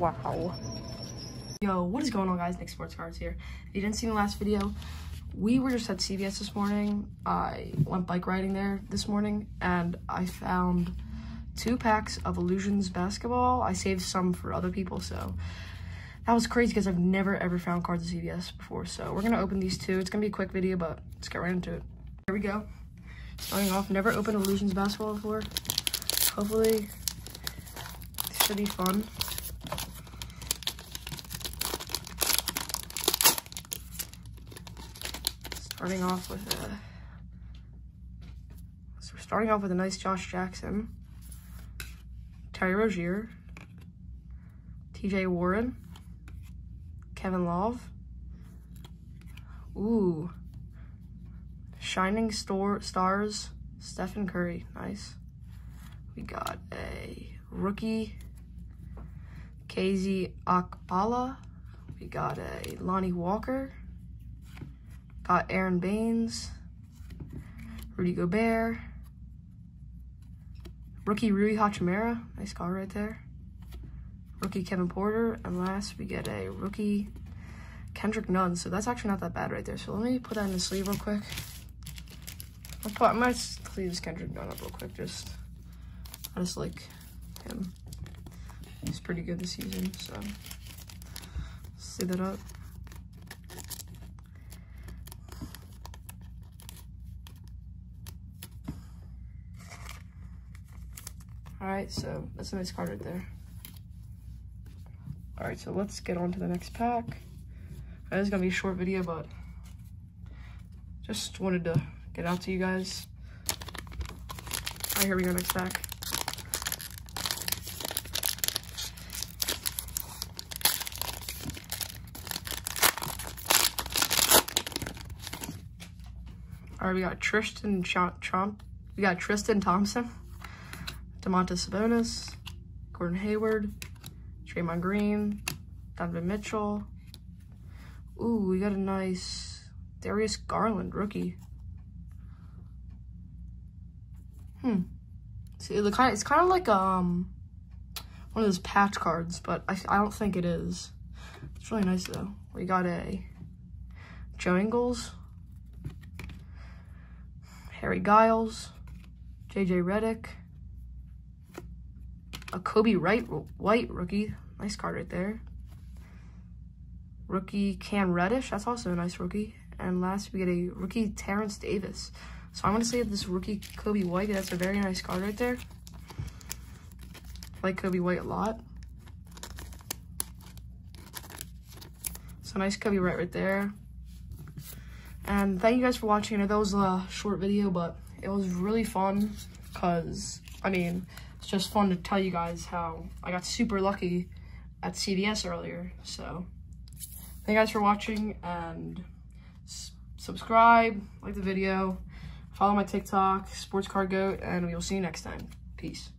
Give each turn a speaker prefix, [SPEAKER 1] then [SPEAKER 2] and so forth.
[SPEAKER 1] Wow. Yo, what is going on guys? Nick Sports Cards here. If you didn't see the last video, we were just at CVS this morning. I went bike riding there this morning and I found two packs of Illusions basketball. I saved some for other people, so that was crazy because I've never ever found cards at CVS before. So we're gonna open these two. It's gonna be a quick video, but let's get right into it. Here we go. Starting off, never opened Illusions basketball before. Hopefully, this should be fun. Starting off with a, so we're starting off with a nice Josh Jackson, Terry Rozier, TJ Warren, Kevin Love, ooh, Shining Store Stars, Stephen Curry, nice. We got a rookie, KZ Okpala. We got a Lonnie Walker. Uh, Got Aron Baynes, Rudy Gobert, rookie Rui Hachimura, nice call right there. Rookie Kevin Porter, and last we get a rookie Kendrick Nunn. So that's actually not that bad right there. So let me put that in the sleeve real quick. I'll put, I might sleeve this Kendrick Nunn up real quick. Just, I just like him. He's pretty good this season. So sleeve that up. All right, so that's a nice card right there. All right, so let's get on to the next pack. This is gonna be a short video, but just wanted to get out to you guys. All right, here we go, next pack. All right, we got Tristan Trump. We got Tristan Thompson. Domantas Sabonis, Gordon Hayward, Draymond Green, Donovan Mitchell. Ooh, we got a nice Darius Garland rookie. Hmm. See, it kind it's kind of like um one of those patch cards, but I, I don't think it is. It's really nice though. We got a Joe Ingles, Harry Giles, JJ Redick, a Coby Wright White rookie. Nice card right there. Rookie Cam Reddish. That's also a nice rookie. And last, we get a rookie Terence Davis. So I'm going to say this rookie Coby White. That's a very nice card right there. I like Coby White a lot. So nice Coby White right there. And thank you guys for watching. I know that was a short video, but it was really fun because, I mean, it's just fun to tell you guys how I got super lucky at CVS earlier. So thank you guys for watching and subscribe, like the video, follow my TikTok, Sports Card Goat, and we will see you next time. Peace.